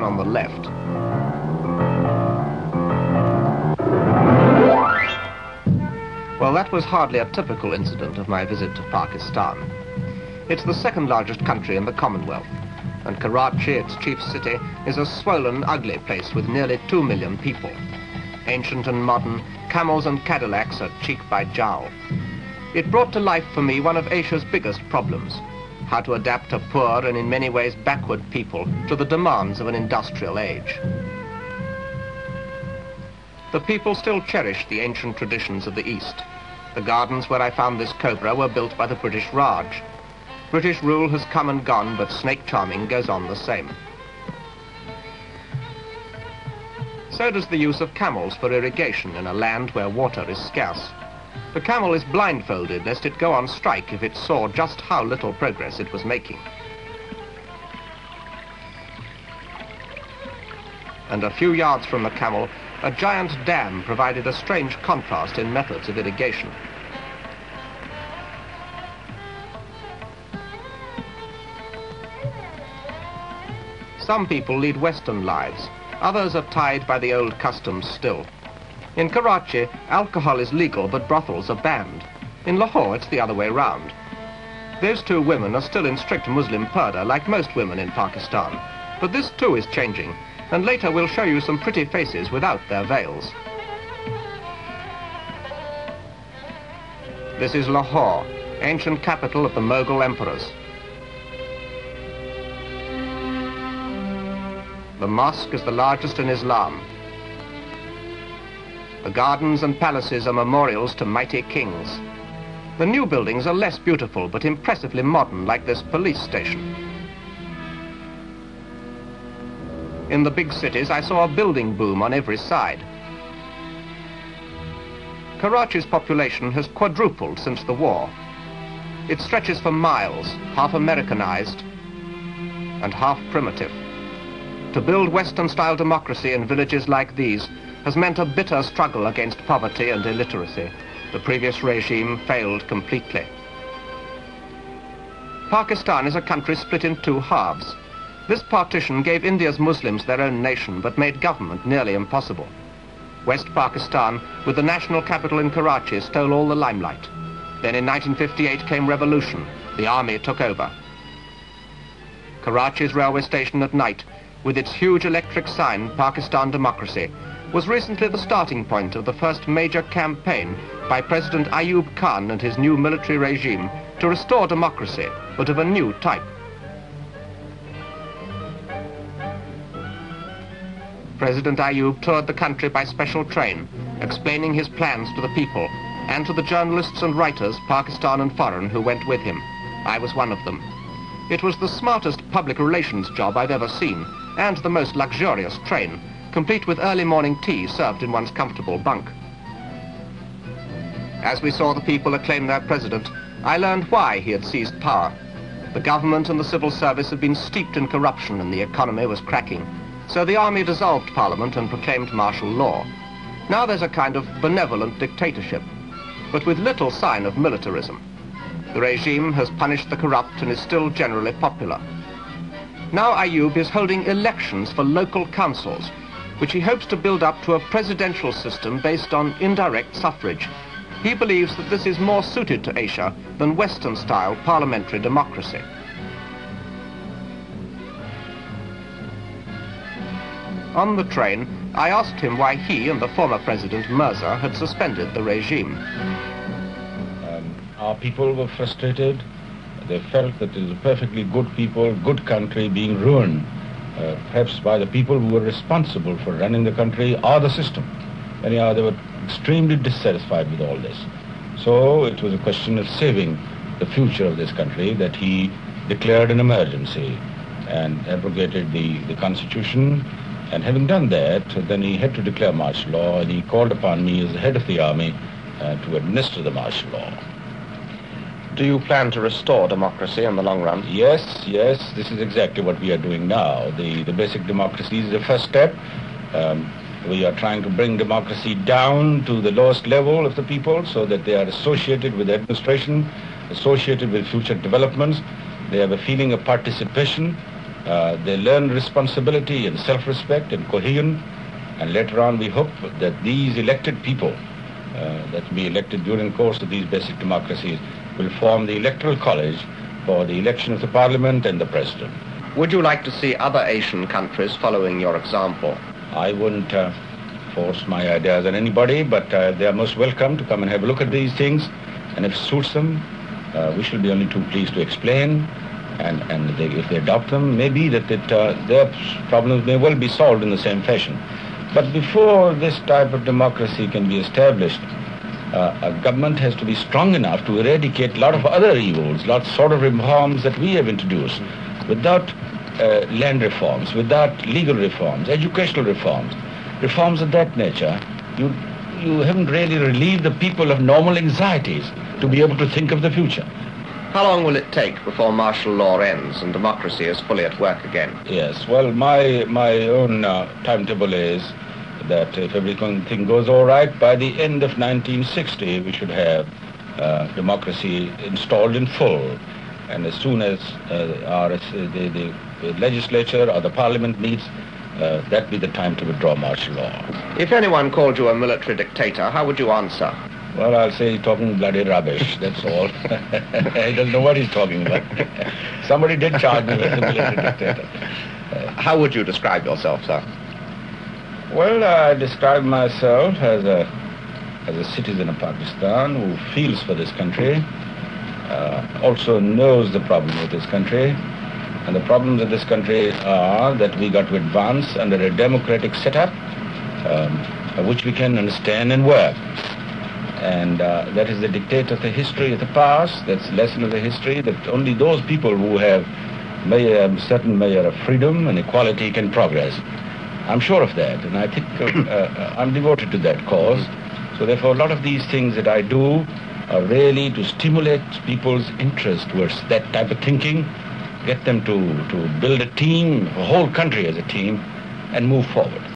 one on the left. Well, that was hardly a typical incident of my visit to Pakistan. It's the second largest country in the Commonwealth, and Karachi, its chief city, is a swollen, ugly place with nearly two million people. Ancient and modern, camels and Cadillacs are cheek by jowl. It brought to life for me one of Asia's biggest problems, how to adapt a poor and in many ways backward people to the demands of an industrial age. The people still cherish the ancient traditions of the East. The gardens where I found this cobra were built by the British Raj. British rule has come and gone, but snake charming goes on the same. So does the use of camels for irrigation in a land where water is scarce. The camel is blindfolded lest it go on strike if it saw just how little progress it was making. And a few yards from the camel, a giant dam provided a strange contrast in methods of irrigation. Some people lead Western lives. Others are tied by the old customs still. In Karachi, alcohol is legal, but brothels are banned. In Lahore, it's the other way round. Those two women are still in strict Muslim purdah, like most women in Pakistan. But this too is changing, and later we'll show you some pretty faces without their veils. This is Lahore, ancient capital of the Mughal emperors. The mosque is the largest in Islam. The gardens and palaces are memorials to mighty kings. The new buildings are less beautiful but impressively modern, like this police station. In the big cities, I saw a building boom on every side. Karachi's population has quadrupled since the war. It stretches for miles, half Americanized and half primitive. To build Western-style democracy in villages like these has meant a bitter struggle against poverty and illiteracy. The previous regime failed completely. Pakistan is a country split in two halves. This partition gave India's Muslims their own nation, but made government nearly impossible. West Pakistan, with the national capital in Karachi, stole all the limelight. Then in 1958 came revolution. The army took over. Karachi's railway station at night, with its huge electric sign, Pakistan Democracy, was recently the starting point of the first major campaign by President Ayub Khan and his new military regime to restore democracy, but of a new type. President Ayub toured the country by special train, explaining his plans to the people and to the journalists and writers, Pakistan and foreign, who went with him. I was one of them. It was the smartest public relations job I've ever seen, and the most luxurious train, complete with early morning tea served in one's comfortable bunk. As we saw the people acclaim their president, I learned why he had seized power. The government and the civil service had been steeped in corruption and the economy was cracking. So the army dissolved parliament and proclaimed martial law. Now there's a kind of benevolent dictatorship, but with little sign of militarism. The regime has punished the corrupt and is still generally popular. Now Ayub is holding elections for local councils, which he hopes to build up to a presidential system based on indirect suffrage. He believes that this is more suited to Asia than Western-style parliamentary democracy. On the train, I asked him why he and the former president, Mirza, had suspended the regime. Um, our people were frustrated. They felt that it was a perfectly good people, good country being ruined, uh, perhaps by the people who were responsible for running the country or the system. Anyhow, they were extremely dissatisfied with all this. So it was a question of saving the future of this country that he declared an emergency and abrogated the, the constitution and having done that, then he had to declare martial law, and he called upon me as the head of the army uh, to administer the martial law. Do you plan to restore democracy in the long run? Yes, yes, this is exactly what we are doing now. The, the basic democracy is the first step. Um, we are trying to bring democracy down to the lowest level of the people so that they are associated with administration, associated with future developments. They have a feeling of participation Uh, they learn responsibility and self-respect and cohesion. And later on, we hope that these elected people uh, that be elected during the course of these basic democracies will form the electoral college for the election of the parliament and the president. Would you like to see other Asian countries following your example? I wouldn't uh, force my ideas on anybody, but uh, they are most welcome to come and have a look at these things. And if it suits them, uh, we shall be only too pleased to explain. And, and they, if they adopt them, maybe that it, uh, their problems may well be solved in the same fashion. But before this type of democracy can be established, uh, a government has to be strong enough to eradicate a lot of other evils, lots sort of reforms that we have introduced. Without uh, land reforms, without legal reforms, educational reforms, reforms of that nature, you, you haven't really relieved the people of normal anxieties to be able to think of the future. How long will it take before martial law ends and democracy is fully at work again? Yes, well, my, my own uh, timetable is that if everything goes all right, by the end of 1960, we should have uh, democracy installed in full. And as soon as uh, our, uh, the, the, legislature or the parliament meets, uh, that be the time to withdraw martial law. If anyone called you a military dictator, how would you answer? Well, I'll say he's talking bloody rubbish, that's all. he doesn't know what he's talking about. Somebody did charge me as a military dictator. How would you describe yourself, sir? Well, I describe myself as a, as a citizen of Pakistan who feels for this country, uh, also knows the problem of this country, and the problems of this country are that we got to advance under a democratic setup, um, which we can understand and work. And uh, that is the dictate of the history of the past. That's lesson of the history that only those people who have a certain measure of freedom and equality can progress. I'm sure of that, and I think uh, uh, I'm devoted to that cause. So therefore, a lot of these things that I do are really to stimulate people's interest towards that type of thinking, get them to, to build a team, a whole country as a team, and move forward.